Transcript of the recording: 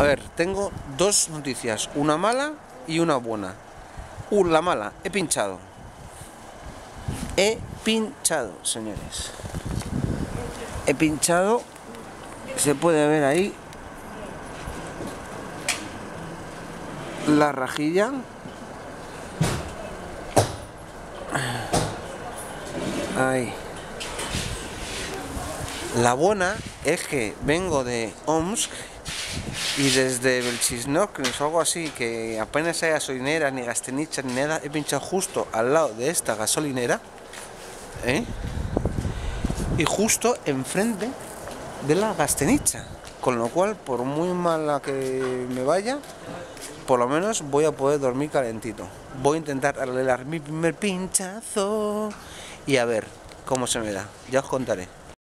A ver, tengo dos noticias, una mala y una buena. Uh, la mala, he pinchado. He pinchado, señores. He pinchado, se puede ver ahí la rajilla. Ahí. La buena es que vengo de Omsk y desde Belchisnock o algo así, que apenas hay gasolinera, ni gastenicha, ni nada, he pinchado justo al lado de esta gasolinera, ¿eh? y justo enfrente de la gastenicha. Con lo cual, por muy mala que me vaya, por lo menos voy a poder dormir calentito. Voy a intentar arreglar mi primer pinchazo y a ver cómo se me da. Ya os contaré.